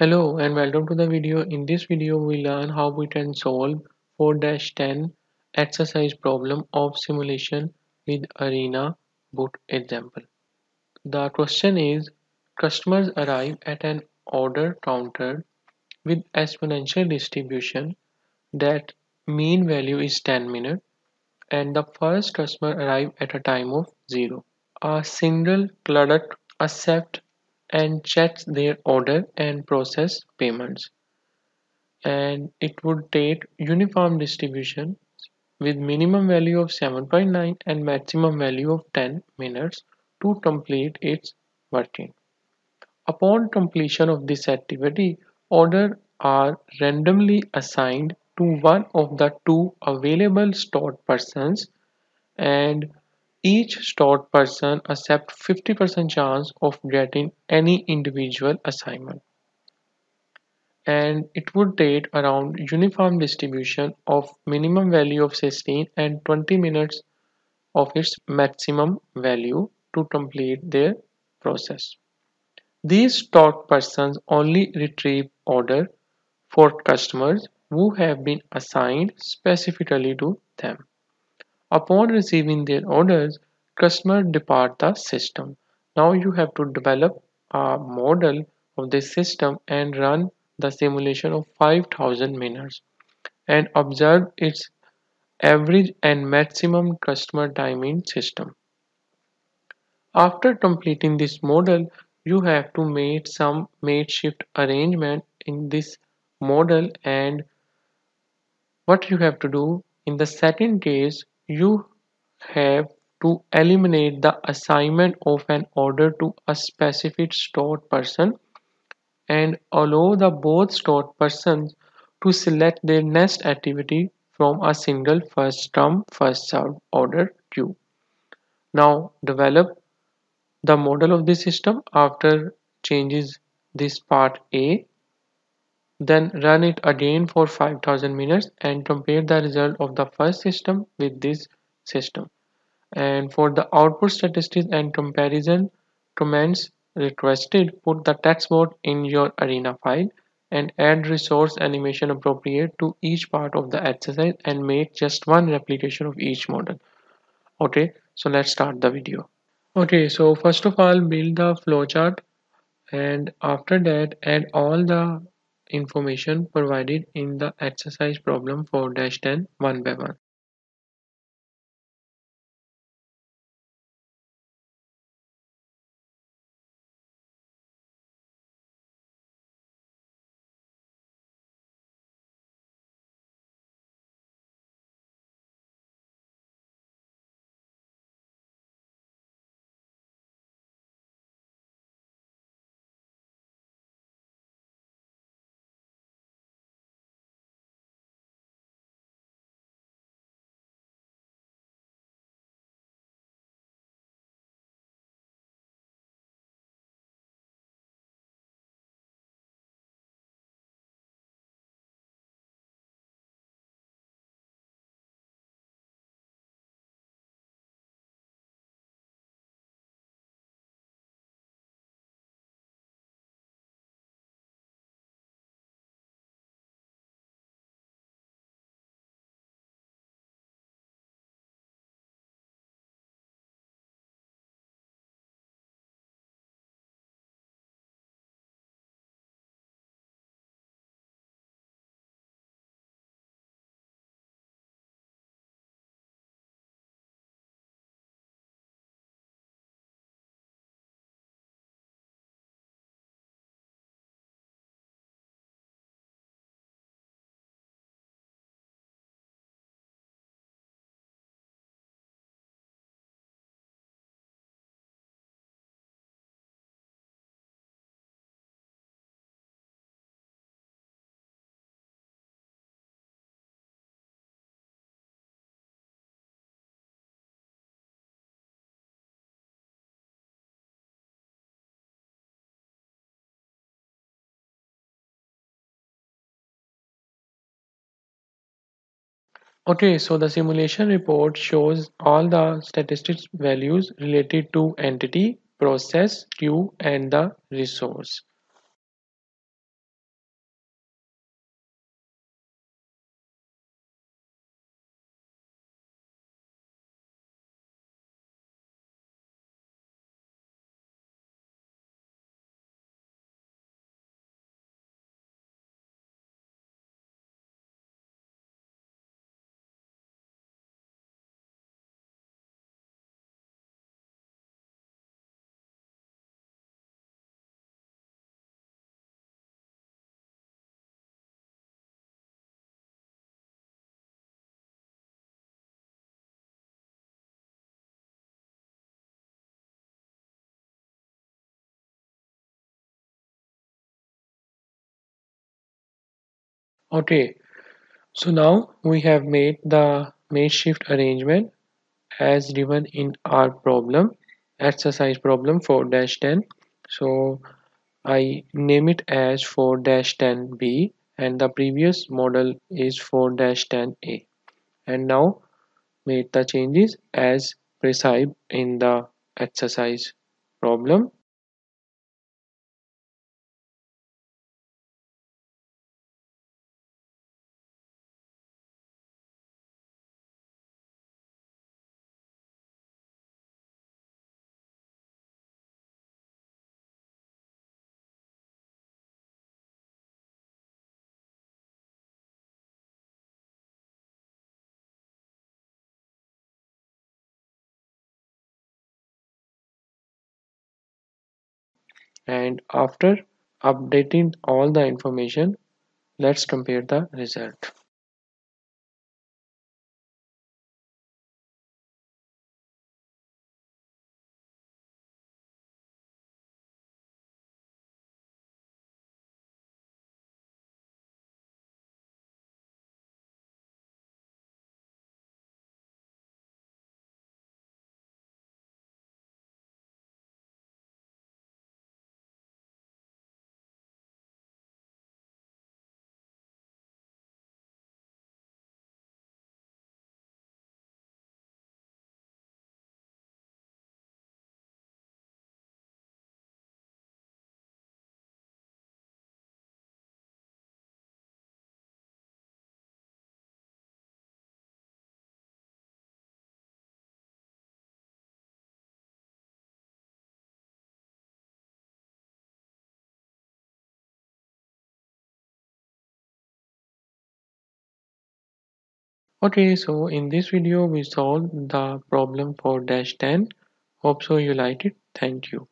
Hello and welcome to the video. In this video we learn how we can solve 4-10 exercise problem of simulation with arena boot example. The question is customers arrive at an order counter with exponential distribution that mean value is 10 minutes and the first customer arrive at a time of 0. A single clerk accepts and checks their order and process payments and it would take uniform distribution with minimum value of 7.9 and maximum value of 10 minutes to complete its working. Upon completion of this activity, orders are randomly assigned to one of the two available stored persons and each stored person accepts 50% chance of getting any individual assignment. And it would date around uniform distribution of minimum value of 16 and 20 minutes of its maximum value to complete their process. These stored persons only retrieve order for customers who have been assigned specifically to them. Upon receiving their orders, customers depart the system. Now you have to develop a model of this system and run the simulation of 5000 minutes and observe its average and maximum customer time in system. After completing this model, you have to make some makeshift arrangement in this model and what you have to do in the second case you have to eliminate the assignment of an order to a specific stored person and allow the both stored persons to select their next activity from a single first come first served order queue. Now develop the model of the system after changes this part A then run it again for 5000 minutes and compare the result of the first system with this system. And for the output statistics and comparison commands requested, put the text board in your arena file and add resource animation appropriate to each part of the exercise and make just one replication of each model. Okay, so let's start the video. Okay, so first of all build the flowchart and after that add all the information provided in the exercise problem 4-10 one by one. Okay, so the simulation report shows all the statistics values related to entity, process, queue and the resource. Okay, so now we have made the makeshift arrangement as given in our problem, exercise problem 4-10. So I name it as 4 dash 10 b and the previous model is 4 dash 10 a And now make the changes as prescribed in the exercise problem. And after updating all the information, let's compare the result. Okay, so in this video we solved the problem for dash 10. Hope so you like it. Thank you.